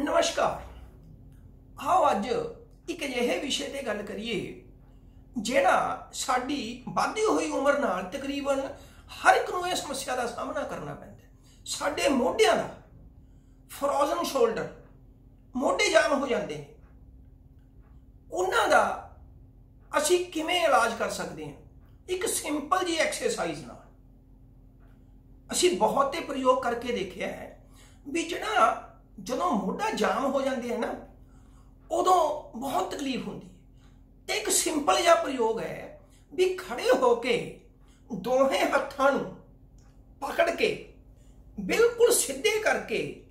ਨਮਸਕਾਰ। ਆਓ ਅੱਜ ਇੱਕ ਅਜਿਹੇ ਵਿਸ਼ੇ ਤੇ ਗੱਲ ਕਰੀਏ, ਜਿਹੜਾ ਸਾਡੀ ਵੱਧਦੀ ਹੋਈ ਉਮਰ ਨਾਲ ਤਕਰੀਬਨ ਹਰ ਇੱਕ ਨੂੰ ਇਹ ਸਮੱਸਿਆ ਦਾ ਸਾਹਮਣਾ ਕਰਨਾ ਪੈਂਦਾ ਸਾਡੇ ਮੋਢਿਆਂ ਦਾ ਫਰੋਜ਼ਨ ਸ਼ੋਲਡਰ ਮੋਢੇ ਜਾਮ ਹੋ ਜਾਂਦੇ ਨੇ। ਉਹਨਾਂ ਦਾ ਅਸੀਂ ਕਿਵੇਂ ਇਲਾਜ ਕਰ ਸਕਦੇ ਹਾਂ? ਇੱਕ ਸਿੰਪਲ ਜੀ ਐਕਸਰਸਾਈਜ਼ ਨਾਲ। ਅਸੀਂ ਬਹੁਤ ਬਹੁਤੇ ਪ੍ਰਯੋਗ ਕਰਕੇ ਦੇਖਿਆ ਹੈ ਵੀ ਜਿਹੜਾ ਜਦੋਂ ਮੋਢਾ ਜਾਮ ਹੋ ਜਾਂਦੇ ਹੈ ਨਾ, ਉਦੋਂ ਬਹੁਤ ਤਕਲੀਫ ਹੁੰਦੀ ਹੈ। ਤੇ ਇੱਕ ਸਿੰਪਲ ਜਿਹਾ ਪ੍ਰਯੋਗ ਹੈ ਵੀ ਖੜੇ ਹੋ ਕੇ ਦੋਹੇ ਹੱਥਾਂ ਨੂੰ ਪਕੜ ਕੇ, ਬਿਲਕੁਲ ਸਿੱਧੇ ਕਰਕੇ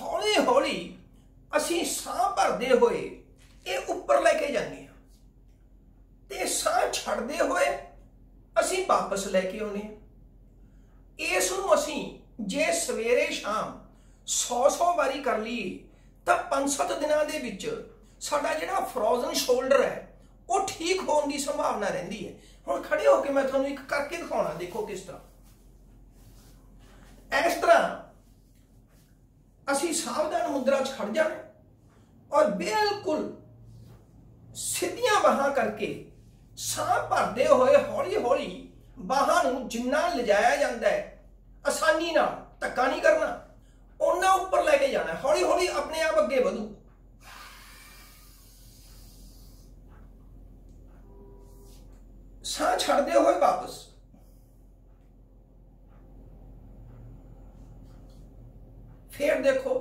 ਹੌਲੀ ਹੌਲੀ ਅਸੀਂ ਸਾਹ ਭਰਦੇ ਹੋਏ ਇਹ ਉੱਪਰ ਲੈ ਕੇ ਜਾਂਦੇ ਹਾਂ। ਤੇ ਸਾਹ ਛੱਡਦੇ ਹੋਏ ਅਸੀਂ ਵਾਪਸ ਲੈ ਕੇ ਆਉਂਦੇ ਹਾਂ। ਇਸ ਨੂੰ ਅਸੀਂ ਜੇ ਸਵੇਰੇ ਸ਼ਾਮ 100-100 ਵਾਰੀ ਕਰ ਲਈਏ, ਤਾਂ 5-7 ਦਿਨਾਂ ਦੇ ਵਿੱਚ ਸਾਡਾ ਜਿਹੜਾ ਫਰੋਜ਼ਨ ਸ਼ੋਲਡਰ ਹੈ, ਉਹ ਠੀਕ ਹੋਣ ਦੀ ਸੰਭਾਵਨਾ ਰਹਿੰਦੀ ਹੈ। ਹੁਣ ਖੜੇ ਹੋ ਕੇ ਮੈਂ ਤੁਹਾਨੂੰ ਇੱਕ ਕਰਕੇ ਦਿਖਾਉਣਾ, ਦੇਖੋ ਕਿਸ ਤਰ੍ਹਾਂ। ਇਸ ਤਰ੍ਹਾਂ ਅਸੀਂ ਸਾਵਧਾਨ ਮੁਦਰਾ 'ਚ ਖੜ ਜਾਣਾ ਔਰ ਬਿਲਕੁਲ ਸਿੱਧੀਆਂ ਬਾਹਾਂ ਕਰਕੇ ਸਾਹ ਭਰਦੇ ਹੋਏ ਹੌਲੀ ਹੌਲੀ ਬਾਹਾਂ ਨੂੰ ਜਿੰਨਾ ਲਿਜਾਇਆ ਜਾਂਦਾ ਹੈ, ਆਸਾਨੀ ਨਾਲ ਧੱਕਾ ਨਹੀਂ ਕਰ ਉਹਨਾਂ ਉੱਪਰ ਲੈ ਕੇ ਜਾਣਾ ਹੌਲੀ ਹੌਲੀ ਆਪਣੇ ਆਪ ਅੱਗੇ ਵਧੂ। ਸਾਹ ਛੱਡਦੇ ਹੋਏ ਵਾਪਸ। ਫੇਰ ਦੇਖੋ।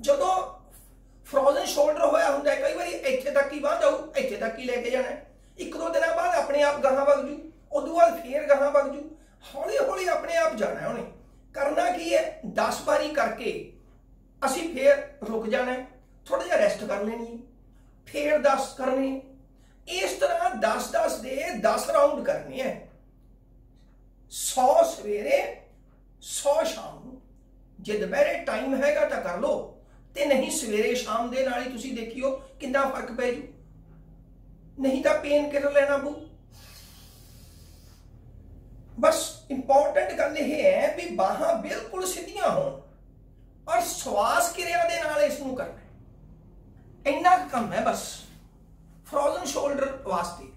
ਜਦੋਂ ਫਰੋਜ਼ਨ ਸ਼ੋਲਡਰ ਹੋਇਆ ਹੁੰਦਾ ਕਈ ਵਾਰੀ ਇੱਥੇ ਤੱਕ ਹੀ ਬਾਹ ਜਾਊ, ਇੱਥੇ ਤੱਕ ਹੀ ਲੈ ਕੇ ਜਾਣਾ ਇੱਕ ਦੋ ਦਿਨਾਂ ਬਾਅਦ ਆਪਣੇ ਆਪ ਗਾਹਾਂ ਵਗ ਜੂ ਉਦੋਂ ਬਾਅਦ ਫੇਰ ਗਾਹਾਂ ਵਗ ਜੂ ਹੌਲੀ ਹੌਲੀ ਆਪਣੇ ਆਪ ਜਾਣਾ ਹੈ ਉਹਨੇ ਕਰਨਾ ਹੈ 10 ਵਾਰੀ ਕਰਕੇ ਅਸੀਂ ਫੇਰ ਰੁਕ ਜਾਣਾ ਹੈ ਥੋੜਾ ਜਿਹਾ ਰੈਸਟ ਕਰ ਲੈਣੀ ਹੈ, ਫੇਰ 10 ਕਰਨੇ ਇਸ ਤਰ੍ਹਾਂ 10 10 ਦੇ 10 ਰਾਉਂਡ ਕਰਨੇ ਹੈ। 100 ਸਵੇਰੇ 100 ਸ਼ਾਮ ਨੂੰ। ਜੇ ਦੁਪਹਿਰੇ ਟਾਈਮ ਹੈਗਾ ਤਾਂ ਕਰ ਲਓ, ਤੇ ਨਹੀਂ ਸਵੇਰੇ ਸ਼ਾਮ ਦੇ ਨਾਲ ਹੀ ਤੁਸੀਂ ਦੇਖਿਓ ਕਿੰਨਾ ਫ਼ਰਕ ਪੈ ਜੂ। ਨਹੀਂ ਤਾਂ ਪੇਨ ਕਿਲਰ ਲੈਣਾ ਪਊ ਬਸ ਇੰਪੋਰਟੈਂਟ ਗੱਲ ਇਹ ਹੈ ਵੀ ਬਾਹਾਂ ਬਿਲਕੁਲ ਸਿੱਧੀਆਂ ਹੋਣ ਔਰ ਸਵਾਸ ਕਿਰਿਆ ਦੇ ਨਾਲ ਇਸ ਨੂੰ ਕਰਨਾ ਇੰਨਾ ਕੰਮ ਹੈ ਬਸ। ਫਰੋਜ਼ਨ ਸ਼ੋਲਡਰ ਵਾਸਤੇ।